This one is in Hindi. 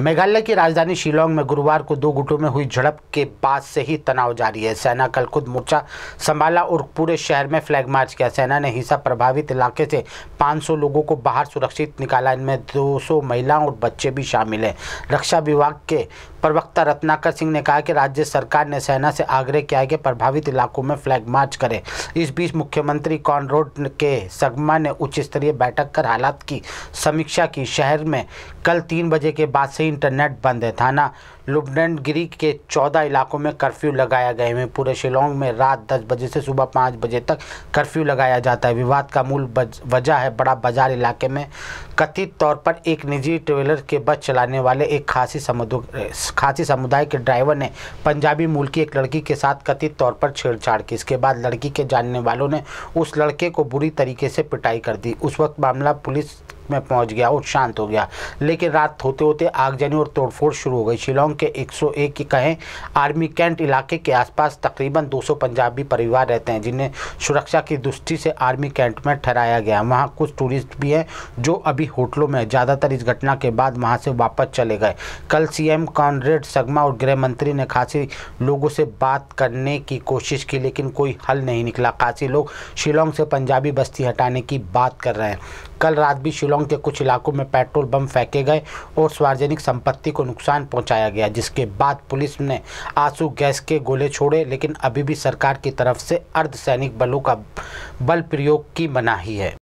मेघालय की राजधानी शिलोंग में गुरुवार को दो गुटों में हुई झड़प के बाद से ही तनाव जारी है। सेना कल खुद मोर्चा संभाला और पूरे शहर में फ्लैग मार्च किया। सेना ने हिंसा प्रभावित इलाके से 500 लोगों को बाहर सुरक्षित निकाला। इनमें 200 महिलाओं और बच्चे भी शामिल हैं। रक्षा विभाग के प्रवक्ता रत्नाकर सिंह ने कहा कि राज्य सरकार ने सेना से आग्रह किया है कि प्रभावित इलाकों में फ्लैग मार्च करे। इस बीच मुख्यमंत्री कॉनरोड के सगमा ने उच्च स्तरीय बैठक कर हालात की समीक्षा की। शहर में कल तीन बजे के बाद से इंटरनेट बंद है। थाना लुबनगिरी के चौदह इलाकों में कर्फ्यू लगाया गया है। पूरे शिलोंग में रात दस बजे से सुबह पाँच बजे तक कर्फ्यू लगाया जाता है। विवाद का मूल वजह है बड़ा बाज़ार इलाके में कथित तौर पर एक निजी ट्रेवलर के बस चलाने वाले एक खासी समुदाय खासी समुदाय के ड्राइवर ने पंजाबी मूल की एक लड़की के साथ कथित तौर पर छेड़छाड़ की। इसके बाद लड़की के जानने वालों ने उस लड़के को बुरी तरीके से पिटाई कर दी। उस वक्त मामला पुलिस में पहुँच गया और शांत हो गया। लेकिन रात होते होते आगजनी और तोड़फोड़ शुरू हो गई। शिलोंग के 101 की कहें, आर्मी कैंट इलाके के आसपास तकरीबन 200 पंजाबी परिवार रहते हैं, जिन्हें सुरक्षा की दृष्टि से आर्मी कैंट में ठहराया गया। वहाँ कुछ टूरिस्ट भी हैं जो अभी होटलों में ज़्यादातर इस घटना के बाद वहाँ से वापस चले गए। कल सीएम कॉनरेड सगमा और गृह मंत्री ने खासी लोगों से बात करने की कोशिश की, लेकिन कोई हल नहीं निकला। खासी लोग शिलोंग से पंजाबी बस्ती हटाने की बात कर रहे हैं। कल रात भी के कुछ इलाकों में पेट्रोल बम फेंके गए और सार्वजनिक संपत्ति को नुकसान पहुँचाया गया, जिसके बाद पुलिस ने आँसू गैस के गोले छोड़े। लेकिन अभी भी सरकार की तरफ़ से अर्धसैनिक बलों का बल प्रयोग की मनाही है।